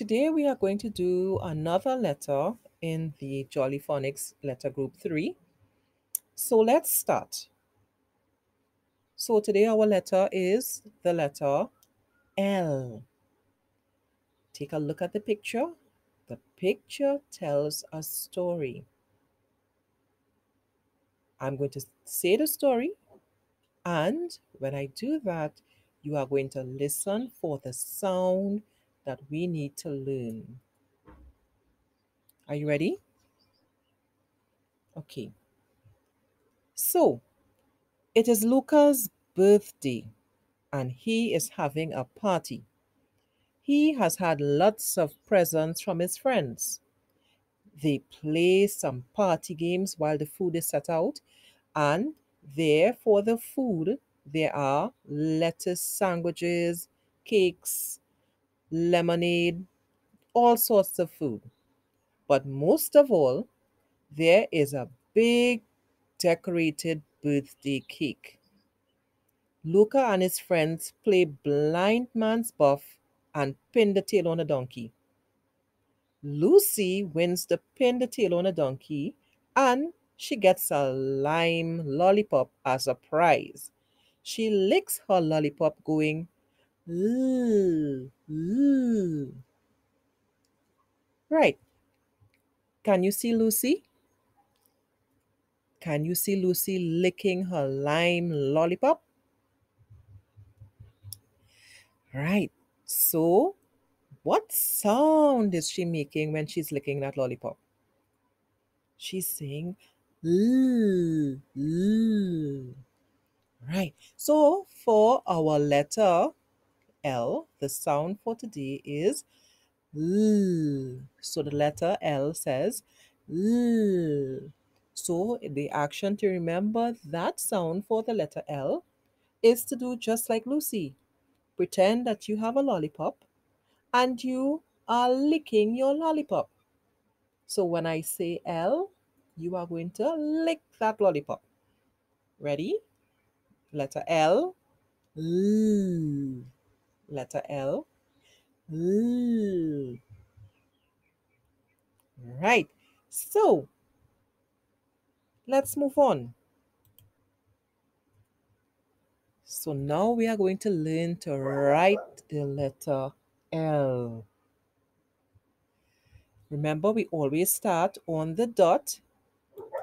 today we are going to do another letter in the Jolly Phonics letter group 3. So let's start. So today our letter is the letter L. Take a look at the picture. The picture tells a story. I'm going to say the story and when I do that, you are going to listen for the sound that we need to learn. Are you ready? Okay. So, it is Luca's birthday and he is having a party. He has had lots of presents from his friends. They play some party games while the food is set out, and there for the food, there are lettuce sandwiches, cakes, lemonade, all sorts of food. But most of all, there is a big decorated birthday cake. Luca and his friends play blind man's buff and pin the tail on a donkey. Lucy wins the pin the tail on a donkey and she gets a lime lollipop as a prize. She licks her lollipop going, ooh, ooh. Right. Can you see Lucy? Can you see Lucy licking her lime lollipop? Right. So, what sound is she making when she's licking that lollipop? She's saying, ooh, ooh. Right. So, for our letter L, the sound for today is L. So the letter L says L. So the action to remember that sound for the letter L is to do just like Lucy. Pretend that you have a lollipop and you are licking your lollipop. So when I say L, you are going to lick that lollipop. Ready? Letter L. L. Letter L. L. Right. So let's move on. So now we are going to learn to write the letter L. Remember, we always start on the dot.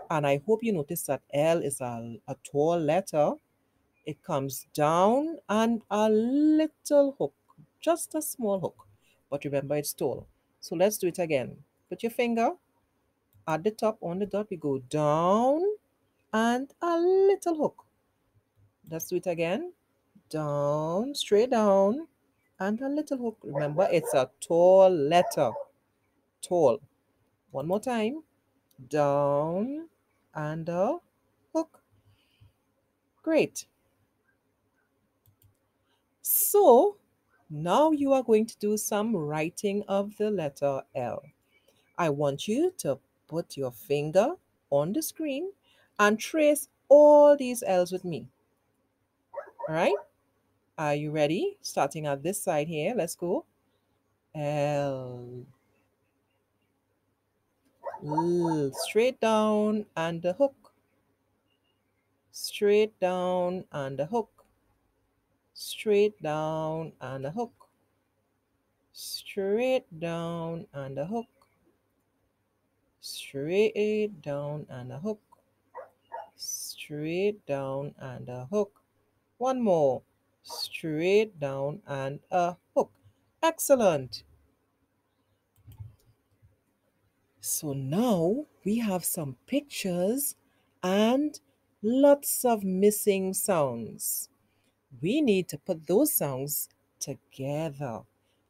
And I hope you notice that L is a, a tall letter. It comes down and a little hook, just a small hook. But remember, it's tall. So let's do it again. Put your finger at the top on the dot. We go down and a little hook. Let's do it again. Down, straight down, and a little hook. Remember, it's a tall letter. Tall. One more time. Down and a hook. Great. So, now you are going to do some writing of the letter L. I want you to put your finger on the screen and trace all these L's with me. All right. Are you ready? Starting at this side here. Let's go. L. L. Straight down and a hook. Straight down and a hook. Straight down and a hook. Straight down and a hook. Straight down and a hook. Straight down and a hook. One more. Straight down and a hook. Excellent. So now we have some pictures and lots of missing sounds. We need to put those sounds together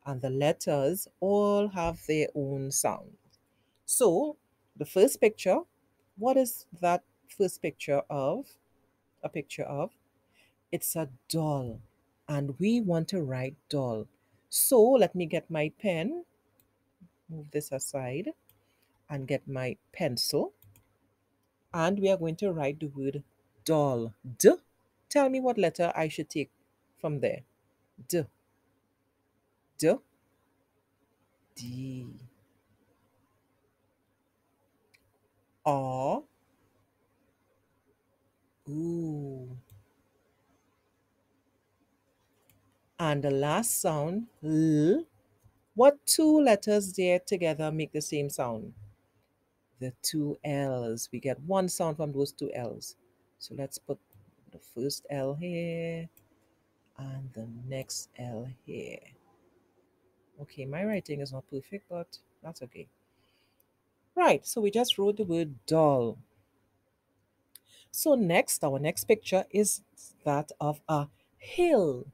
and the letters all have their own sound. So the first picture, what is that first picture of? A picture of? It's a doll and we want to write doll. So let me get my pen, move this aside, and get my pencil. And we are going to write the word doll. D. Tell me what letter I should take from there. D. D. D. R. Ooh. And the last sound, L. What two letters there together make the same sound? The two L's. We get one sound from those two L's. So let's put the first L here and the next L here. Okay, my writing is not perfect, but that's okay. Right, so we just wrote the word doll. So next, our next picture is that of a hill.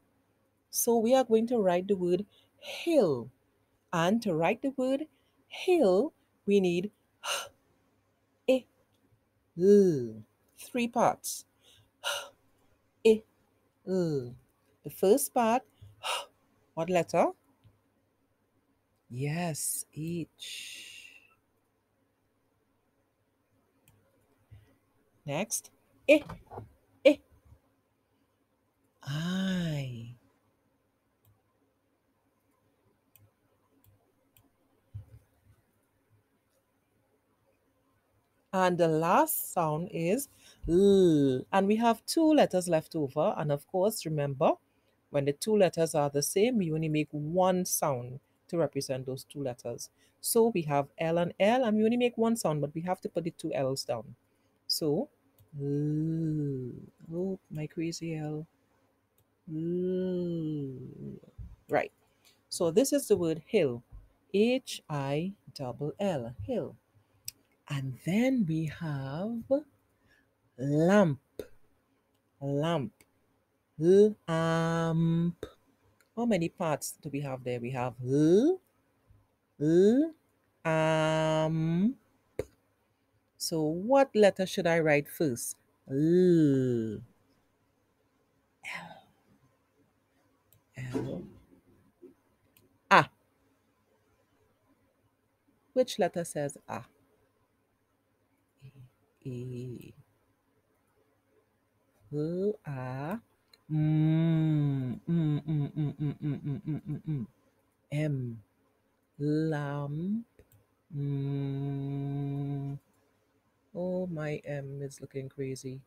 So we are going to write the word hill. And to write the word hill, we need h, l, three parts. H, l. The first part, what letter? Yes, H. Next, eh, eh, I. And the last sound is L. And we have two letters left over. And of course, remember, when the two letters are the same, we only make one sound to represent those two letters. So we have L and L, and we only make one sound, but we have to put the two L's down. So, L. oh, my crazy L. Right. So this is the word hill. H I double L, hill. And then we have lamp. Lamp. Lamp. How many parts do we have there? We have L, L, so what letter should I write first? L. L. L. A. Which letter says A? E. Mm, mm, mm, mm, mm, mm, mm, mm, mm. M. Mm. Oh, my M is looking crazy.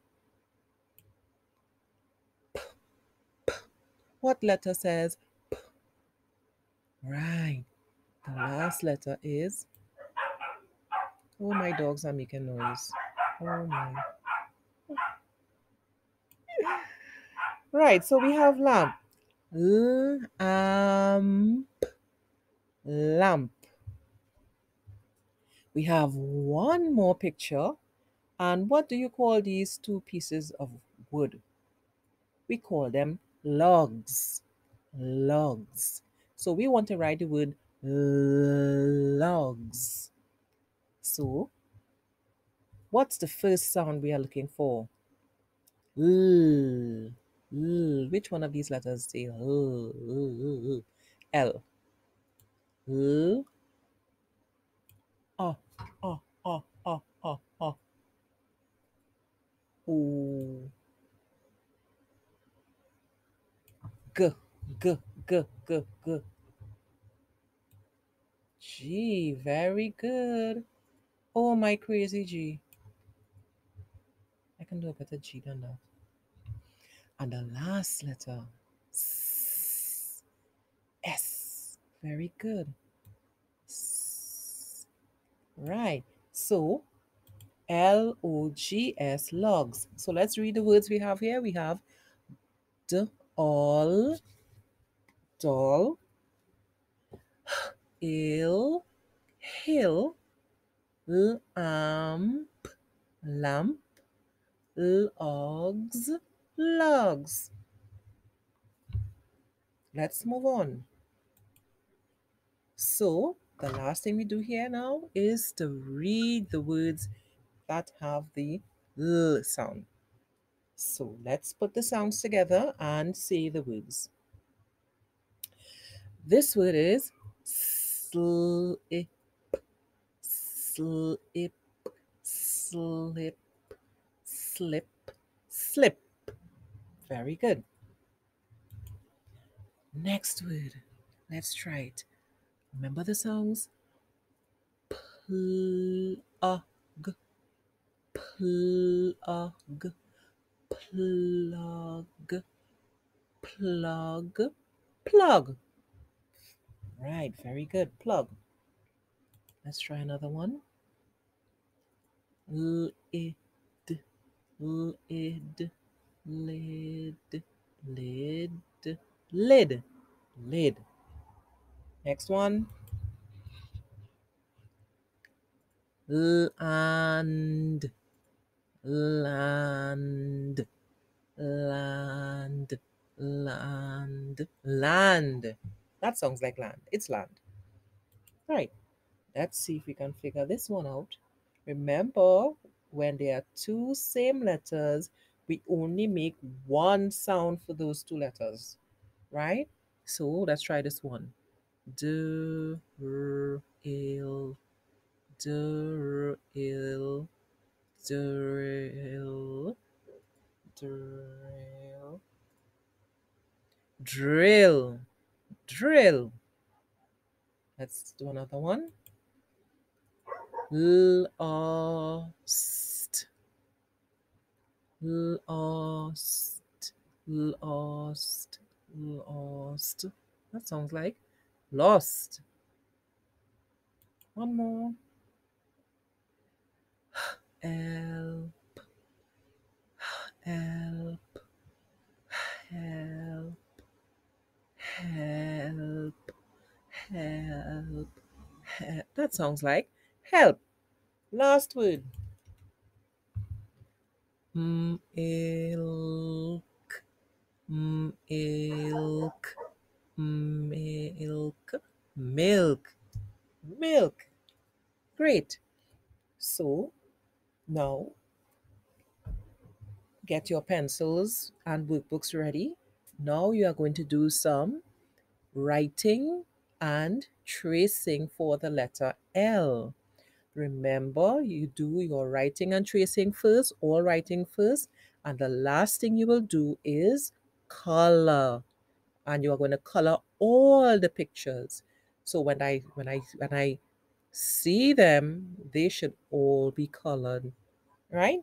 What letter says P? Right. The last letter is. Oh, my dogs are making noise. Oh. Right, so we have lamp. Lamp. Lamp we have one more picture. And what do you call these two pieces of wood? We call them logs. Logs. So we want to write the word logs. So what's the first sound we are looking for? L. L. Which one of these letters say L? L. Oh, oh, oh, oh, oh, oh. G, g, g, g, g. G, very good. Oh, my crazy G. Can do a better G than that. And the last letter, S. S. Very good. Right. So L O G S logs. So let's read the words we have here. We have d all doll ill hill lamp lamp logs logs. Let's move on. So the last thing we do here now is to read the words that have the L sound. So let's put the sounds together and say the words. This word is slip, slip, slip, slip, slip. Very good. Next word. Let's try it Remember the sounds? Plug, plug, plug, plug, plug. Right, very good. Plug. Let's try another one. Lid, lid, lid, lid, lid, lid. Next one. Land, land, land, land, land. That sounds like land. It's land. Right. Let's see if we can figure this one out. Remember, when there are two same letters, we only make one sound for those two letters, right? So let's try this one. D, r, il, drill, drill, drill, drill, drill. Let's do another one. Lost, lost, lost, lost. That sounds like lost. One more. Help, help, help, help, help, help. That sounds like help. Last word. Milk, milk, milk, milk, milk. Great. So now get your pencils and workbooks ready. Now you are going to do some writing and tracing for the letter L. Remember, you do your writing and tracing first, all writing first, and the last thing you will do is color. And you are going to color all the pictures. So when I when I when I see them, they should all be colored, right?